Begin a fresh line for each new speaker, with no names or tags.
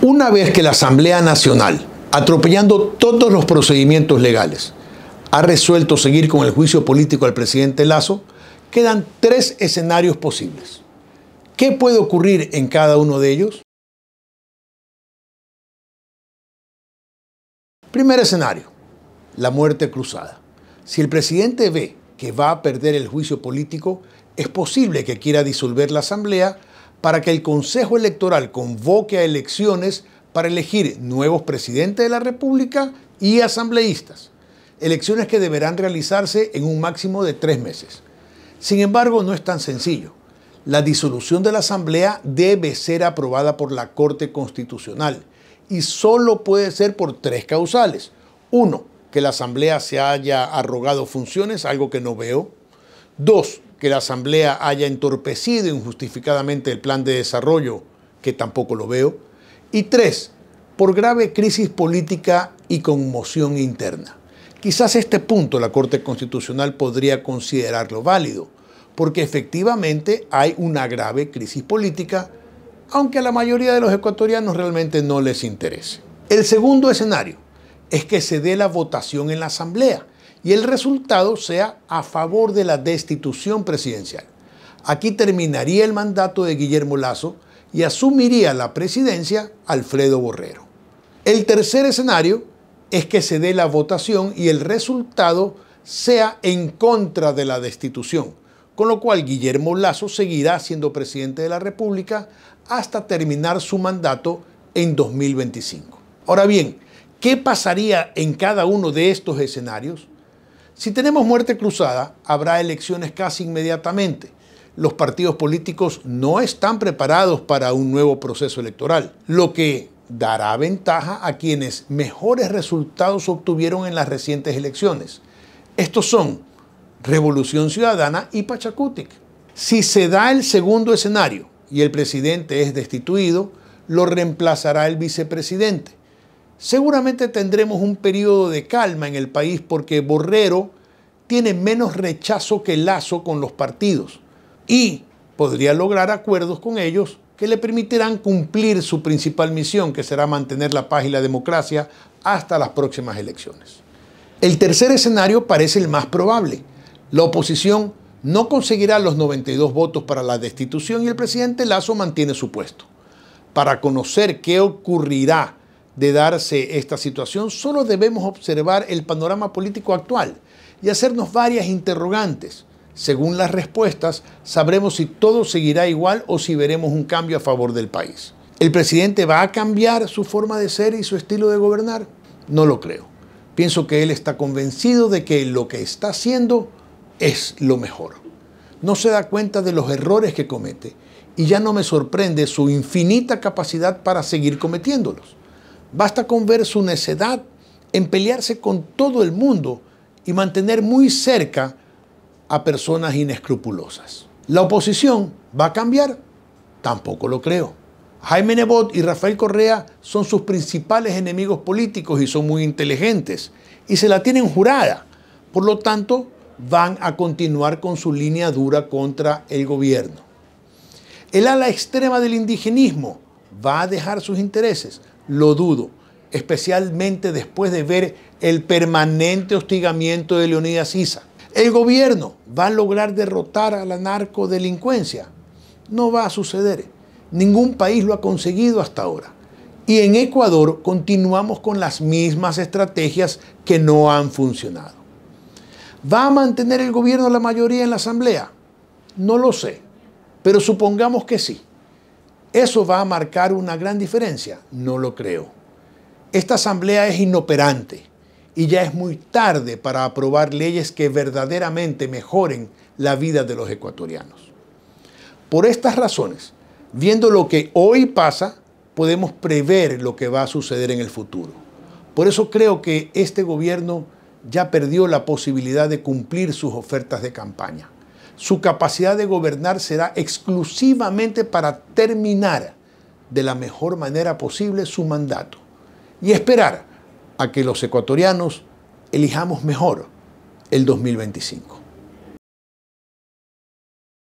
Una vez que la Asamblea Nacional, atropellando todos los procedimientos legales, ha resuelto seguir con el juicio político al presidente Lazo, quedan tres escenarios posibles. ¿Qué puede ocurrir en cada uno de ellos? Primer escenario, la muerte cruzada. Si el presidente ve que va a perder el juicio político, es posible que quiera disolver la Asamblea para que el Consejo Electoral convoque a elecciones para elegir nuevos presidentes de la República y asambleístas. Elecciones que deberán realizarse en un máximo de tres meses. Sin embargo, no es tan sencillo. La disolución de la Asamblea debe ser aprobada por la Corte Constitucional y solo puede ser por tres causales. Uno, que la Asamblea se haya arrogado funciones, algo que no veo. Dos, que la Asamblea haya entorpecido injustificadamente el plan de desarrollo, que tampoco lo veo. Y tres, por grave crisis política y conmoción interna. Quizás este punto la Corte Constitucional podría considerarlo válido, porque efectivamente hay una grave crisis política, aunque a la mayoría de los ecuatorianos realmente no les interese. El segundo escenario es que se dé la votación en la Asamblea y el resultado sea a favor de la destitución presidencial. Aquí terminaría el mandato de Guillermo Lazo y asumiría la presidencia Alfredo Borrero. El tercer escenario es que se dé la votación y el resultado sea en contra de la destitución, con lo cual Guillermo Lazo seguirá siendo presidente de la República hasta terminar su mandato en 2025. Ahora bien, ¿qué pasaría en cada uno de estos escenarios? Si tenemos muerte cruzada, habrá elecciones casi inmediatamente. Los partidos políticos no están preparados para un nuevo proceso electoral, lo que dará ventaja a quienes mejores resultados obtuvieron en las recientes elecciones. Estos son Revolución Ciudadana y Pachacutic. Si se da el segundo escenario y el presidente es destituido, lo reemplazará el vicepresidente. Seguramente tendremos un periodo de calma en el país porque Borrero tiene menos rechazo que Lazo con los partidos y podría lograr acuerdos con ellos que le permitirán cumplir su principal misión, que será mantener la paz y la democracia hasta las próximas elecciones. El tercer escenario parece el más probable. La oposición no conseguirá los 92 votos para la destitución y el presidente Lazo mantiene su puesto. Para conocer qué ocurrirá de darse esta situación, solo debemos observar el panorama político actual y hacernos varias interrogantes. Según las respuestas, sabremos si todo seguirá igual o si veremos un cambio a favor del país. ¿El presidente va a cambiar su forma de ser y su estilo de gobernar? No lo creo. Pienso que él está convencido de que lo que está haciendo es lo mejor. No se da cuenta de los errores que comete y ya no me sorprende su infinita capacidad para seguir cometiéndolos. Basta con ver su necedad en pelearse con todo el mundo y mantener muy cerca a personas inescrupulosas. ¿La oposición va a cambiar? Tampoco lo creo. Jaime Nebot y Rafael Correa son sus principales enemigos políticos y son muy inteligentes y se la tienen jurada. Por lo tanto, van a continuar con su línea dura contra el gobierno. El ala extrema del indigenismo va a dejar sus intereses. Lo dudo, especialmente después de ver el permanente hostigamiento de Leonidas Sisa. ¿El gobierno va a lograr derrotar a la narcodelincuencia? No va a suceder. Ningún país lo ha conseguido hasta ahora. Y en Ecuador continuamos con las mismas estrategias que no han funcionado. ¿Va a mantener el gobierno la mayoría en la Asamblea? No lo sé, pero supongamos que sí. ¿Eso va a marcar una gran diferencia? No lo creo. Esta asamblea es inoperante y ya es muy tarde para aprobar leyes que verdaderamente mejoren la vida de los ecuatorianos. Por estas razones, viendo lo que hoy pasa, podemos prever lo que va a suceder en el futuro. Por eso creo que este gobierno ya perdió la posibilidad de cumplir sus ofertas de campaña su capacidad de gobernar será exclusivamente para terminar de la mejor manera posible su mandato y esperar a que los ecuatorianos elijamos mejor el 2025.